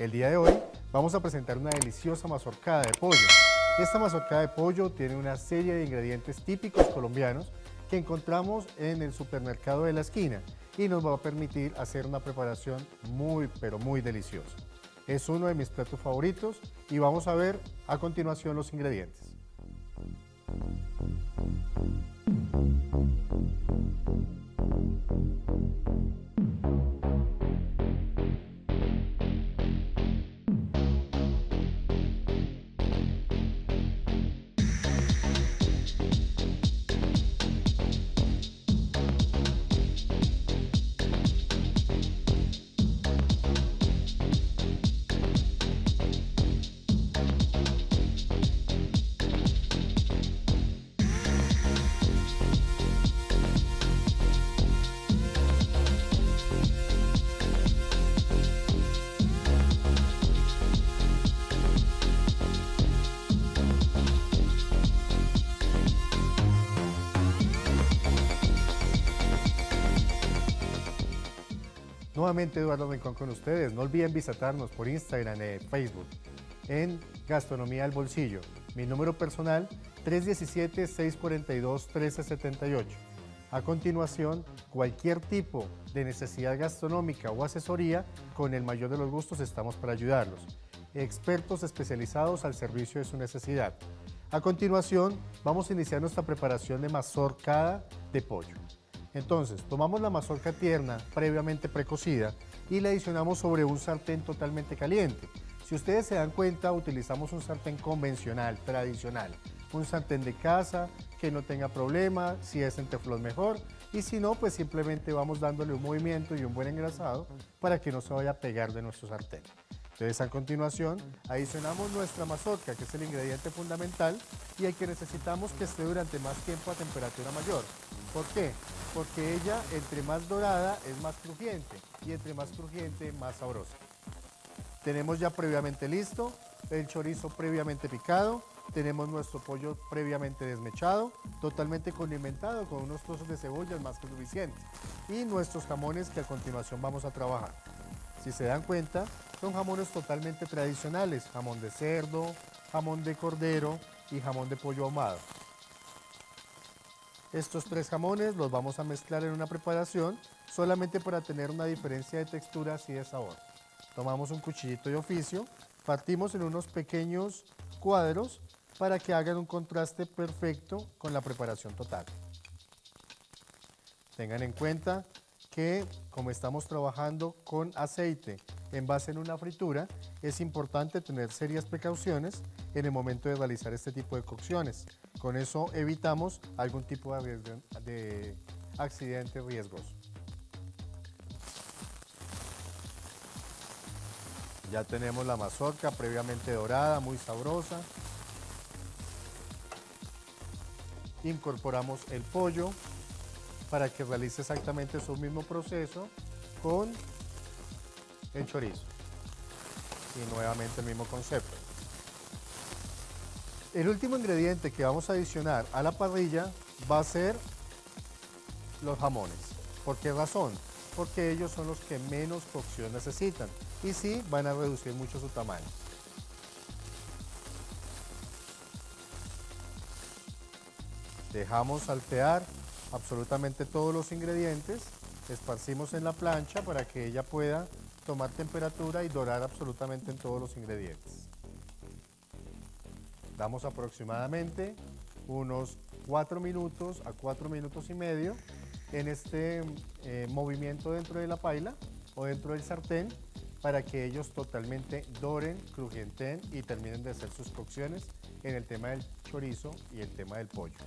El día de hoy vamos a presentar una deliciosa mazorcada de pollo. Esta mazorcada de pollo tiene una serie de ingredientes típicos colombianos que encontramos en el supermercado de la esquina y nos va a permitir hacer una preparación muy pero muy deliciosa. Es uno de mis platos favoritos y vamos a ver a continuación los ingredientes. Nuevamente Eduardo Rincón con ustedes. No olviden visitarnos por Instagram y Facebook en Gastronomía del Bolsillo. Mi número personal 317-642-1378. A continuación, cualquier tipo de necesidad gastronómica o asesoría, con el mayor de los gustos estamos para ayudarlos. Expertos especializados al servicio de su necesidad. A continuación, vamos a iniciar nuestra preparación de mazorcada de pollo. Entonces, tomamos la mazorca tierna previamente precocida y la adicionamos sobre un sartén totalmente caliente. Si ustedes se dan cuenta, utilizamos un sartén convencional, tradicional. Un sartén de casa que no tenga problema, si es en teflón mejor. Y si no, pues simplemente vamos dándole un movimiento y un buen engrasado para que no se vaya a pegar de nuestro sartén. Entonces, a continuación, adicionamos nuestra mazorca, que es el ingrediente fundamental y el que necesitamos que esté durante más tiempo a temperatura mayor. ¿Por qué? Porque ella, entre más dorada, es más crujiente y entre más crujiente, más sabrosa. Tenemos ya previamente listo el chorizo previamente picado, tenemos nuestro pollo previamente desmechado, totalmente condimentado con unos trozos de cebolla más que suficientes y nuestros jamones que a continuación vamos a trabajar. Si se dan cuenta, son jamones totalmente tradicionales, jamón de cerdo, jamón de cordero y jamón de pollo ahumado. Estos tres jamones los vamos a mezclar en una preparación solamente para tener una diferencia de texturas y de sabor. Tomamos un cuchillito de oficio, partimos en unos pequeños cuadros para que hagan un contraste perfecto con la preparación total. Tengan en cuenta como estamos trabajando con aceite en base en una fritura, es importante tener serias precauciones en el momento de realizar este tipo de cocciones. Con eso evitamos algún tipo de, de accidente riesgos. Ya tenemos la mazorca previamente dorada, muy sabrosa. Incorporamos el pollo para que realice exactamente su mismo proceso con el chorizo. Y nuevamente el mismo concepto. El último ingrediente que vamos a adicionar a la parrilla va a ser los jamones. ¿Por qué razón? Porque ellos son los que menos cocción necesitan y sí van a reducir mucho su tamaño. Dejamos saltear absolutamente todos los ingredientes, esparcimos en la plancha para que ella pueda tomar temperatura y dorar absolutamente en todos los ingredientes. Damos aproximadamente unos 4 minutos a 4 minutos y medio en este eh, movimiento dentro de la paila o dentro del sartén para que ellos totalmente doren, crujienten y terminen de hacer sus cocciones en el tema del chorizo y el tema del pollo.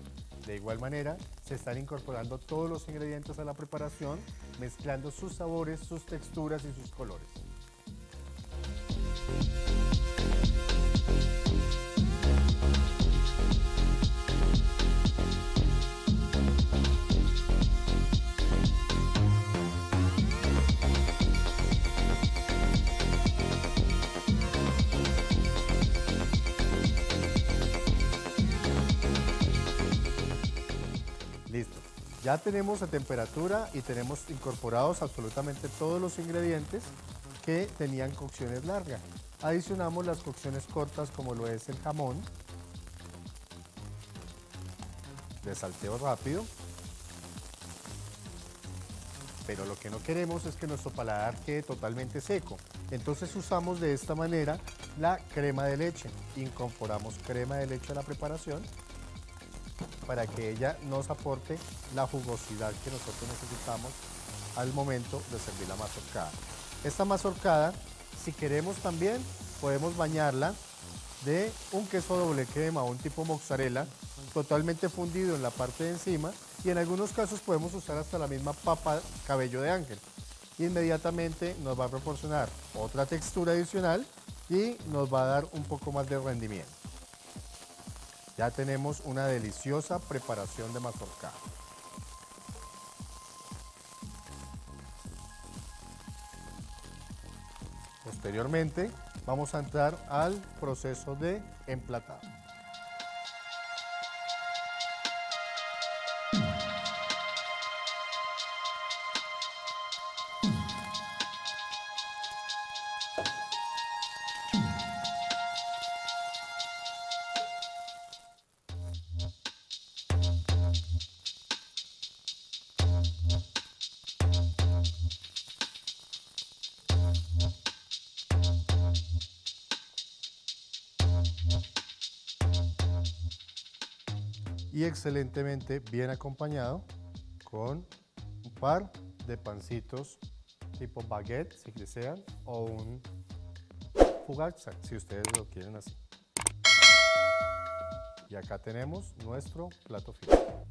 De igual manera, se están incorporando todos los ingredientes a la preparación, mezclando sus sabores, sus texturas y sus colores. Ya tenemos a temperatura y tenemos incorporados absolutamente todos los ingredientes que tenían cocciones largas. Adicionamos las cocciones cortas como lo es el jamón, de salteo rápido, pero lo que no queremos es que nuestro paladar quede totalmente seco. Entonces usamos de esta manera la crema de leche. Incorporamos crema de leche a la preparación para que ella nos aporte la jugosidad que nosotros necesitamos al momento de servir la mazorcada. Esta mazorcada, si queremos también, podemos bañarla de un queso doble crema o un tipo mozzarella totalmente fundido en la parte de encima y en algunos casos podemos usar hasta la misma papa cabello de ángel. Inmediatamente nos va a proporcionar otra textura adicional y nos va a dar un poco más de rendimiento. Ya tenemos una deliciosa preparación de mazorcada. Posteriormente vamos a entrar al proceso de emplatado. Y excelentemente bien acompañado con un par de pancitos tipo baguette si desean o un fugazza si ustedes lo quieren así. Y acá tenemos nuestro plato final.